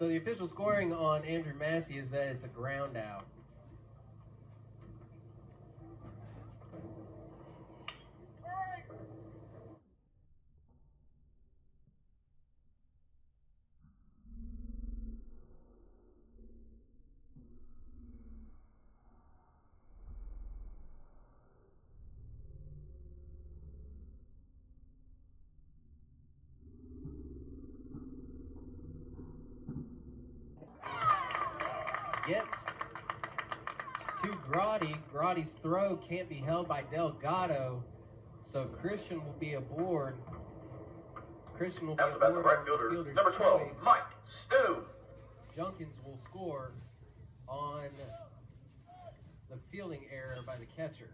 So the official scoring on Andrew Massey is that it's a ground out. Gets to Grotti. Grotti's throw can't be held by Delgado. So Christian will be aboard. Christian will be After the aboard right fielder, number 12, choice. Mike Stu. Junkins will score on the fielding error by the catcher.